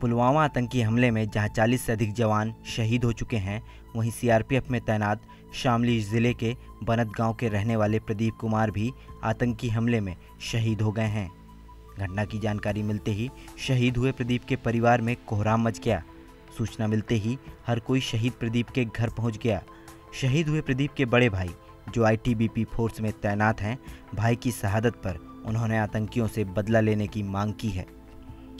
पुलवामा आतंकी हमले में जहाँ 40 से अधिक जवान शहीद हो चुके हैं, वहीं सीआरपीएफ में तैनात शामली ज़िले के बनत गाँव के रहने वाले प्रदीप कुमार भी आतंकी हमले में शहीद हो गए हैं। घटना की जानकारी मिलते ही शहीद हुए प्रदीप के परिवार में कोहराम मच गया। सूचना मिलते ही हर कोई शहीद प्रदीप के घर पहुँच गया। शहीद हुए प्रदीप के बड़े भाई, जो आईटीबीपी फोर्स में तैनात हैं, भाई की शहादत पर उन्होंने आतंकियों से बदला लेने की मांग की है।